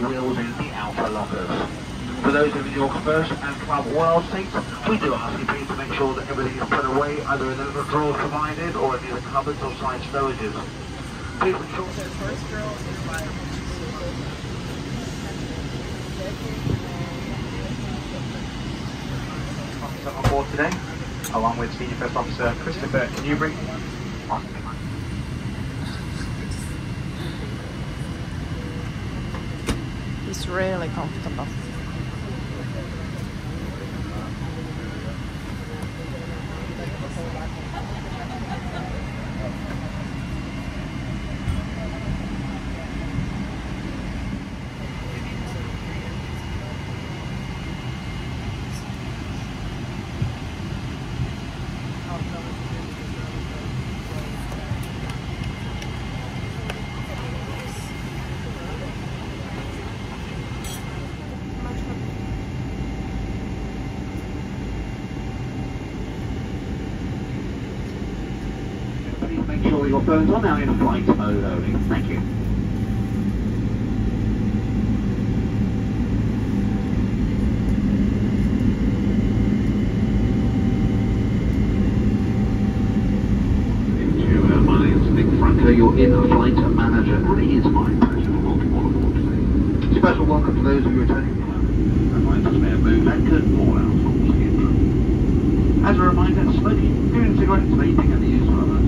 wheels in the outer lockers. For those of you in your first and club world seats, we do ask you please to make sure that everything is put away either in the little drawers provided or in the cupboards or side storages. Please ensure officer on board today, along with Senior First Officer Christopher Newbury. He's really comfortable. Please make sure your phones are now in flight mode only. Thank you. Uh, My name's Nick Franco, your in-flight manager, and it is my pleasure to welcome all aboard today. Special welcome to those of you returning from home. My may have moved and curtain all out As a reminder, smoking, including cigarettes, vaping and the use of other